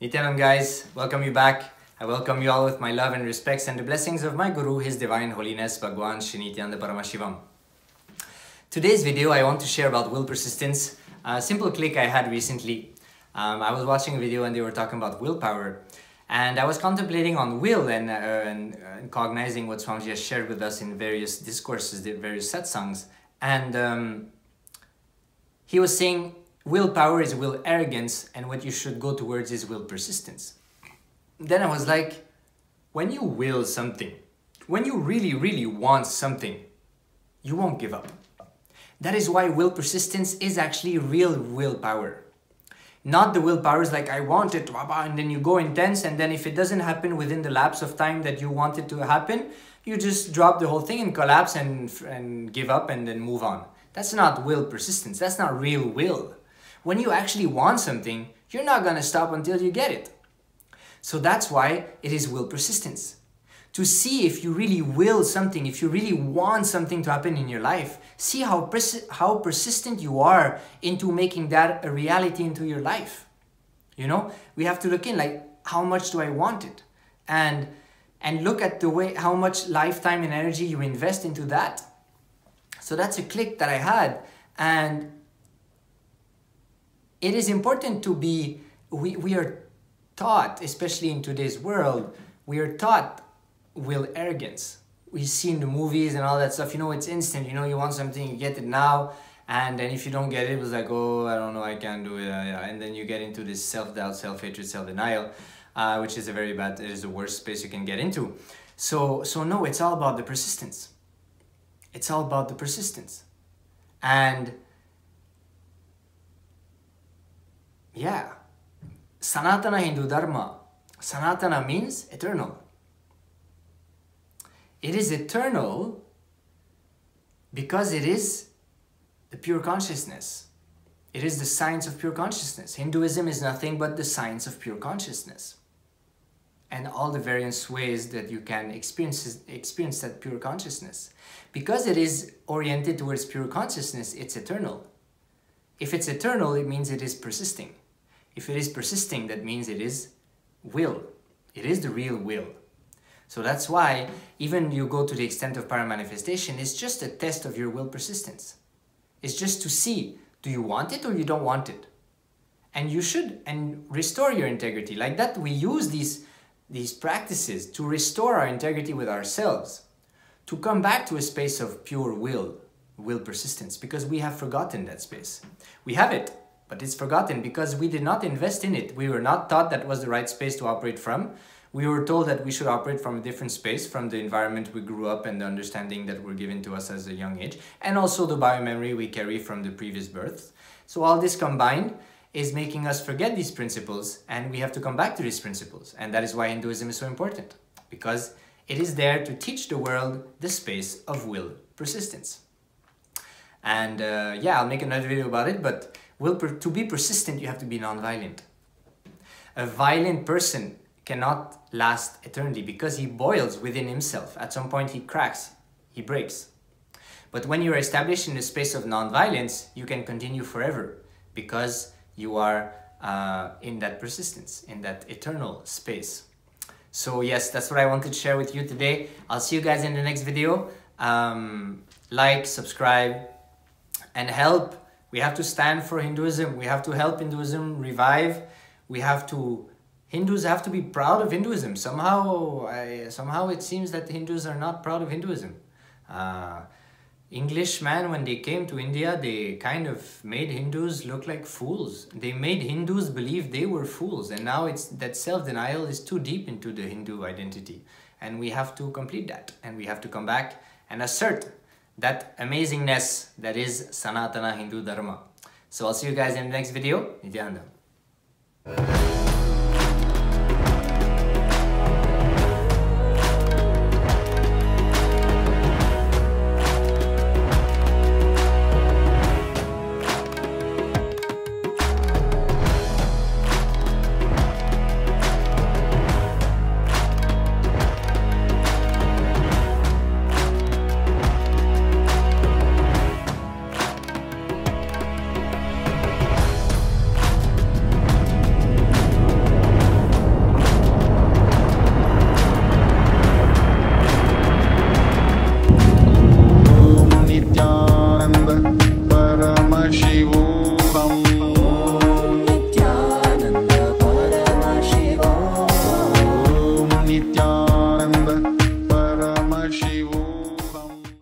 Nityanam guys, welcome you back. I welcome you all with my love and respects and the blessings of my Guru, His Divine Holiness Bhagwan Sri Nithyananda Paramashivam. Today's video I want to share about will persistence. A simple click I had recently. Um, I was watching a video and they were talking about willpower. And I was contemplating on will and, uh, and, uh, cognizing what Swamiji has shared with us in various discourses, the various satsangs. And um, he was saying willpower is will arrogance and what you should go towards is will persistence. Then I was like, when you will something, when you really, really want something, you won't give up. That is why will persistence is actually real willpower. Not the willpower is like, I want it, and then you go intense, and then if it doesn't happen within the lapse of time that you want it to happen, you just drop the whole thing and collapse and, and give up and then move on. That's not will persistence. That's not real will. When you actually want something, you're not to stop until you get it. So that's why it is will persistence. To see if you really will something, if you really want something to happen in your life, see how, persi- how persistent you are into making that a reality into your life. You know, we have to look in like, how much do I want it? And and look at the way how much lifetime and energy you invest into that. So that's a click that I had. And it is important to be, we, we are taught, especially in today's world, we are taught will arrogance. We see in the movies and all that stuff, you know, it's instant, you know, you want something, you get it now, and then if you don't get it, it was like, oh, I don't know, I can't do it, and then you get into this self-doubt, self-hatred, self-denial, uh, which is a very bad, it is the worst space you can get into. So, so no, it's all about the persistence. It's all about the persistence. And yeah, Sanatana Hindu Dharma. Sanatana means eternal. It is eternal because it is the pure consciousness. It is the science of pure consciousness. Hinduism is nothing but the science of pure consciousness. And all the various ways that you can experience, experience that pure consciousness. Because it is oriented towards pure consciousness, it's eternal. If it's eternal, it means it is persisting. If it is persisting, that means it is will. It is the real will. So that's why even you go to the extent of power manifestation, it's just a test of your will persistence. It's just to see, do you want it or you don't want it? And you should and restore your integrity. Like that, we use these, these practices to restore our integrity with ourselves, to come back to a space of pure will, will persistence, because we have forgotten that space. We have it, but it's forgotten because we did not invest in it. We were not taught that was the right space to operate from. We were told that we should operate from a different space, from the environment we grew up and the understanding that were given to us as a young age, and also the biomemory we carry from the previous births. So all this combined is making us forget these principles and we have to come back to these principles. And that is why Hinduism is so important, because it is there to teach the world the space of will persistence. And uh, yeah, I'll make another video about it, but will to be persistent, you have to be non-violent. A violent person cannot last eternity because he boils within himself. At some point he cracks, he breaks. But when you're established in the space of non-violence, you can continue forever because you are uh, in that persistence, in that eternal space. So yes, that's what I wanted to share with you today. I'll see you guys in the next video. Um, like, subscribe, and help. We have to stand for Hinduism. We have to help Hinduism revive. We have to Hindus have to be proud of Hinduism. Somehow, I, somehow it seems that the Hindus are not proud of Hinduism. Uh, English man, when they came to India, they kind of made Hindus look like fools. They made Hindus believe they were fools, and now it's that self-denial is too deep into the Hindu identity, and we have to complete that, and we have to come back and assert that amazingness that is Sanatana Hindu Dharma. So I'll see you guys in the next video. Nithyananda.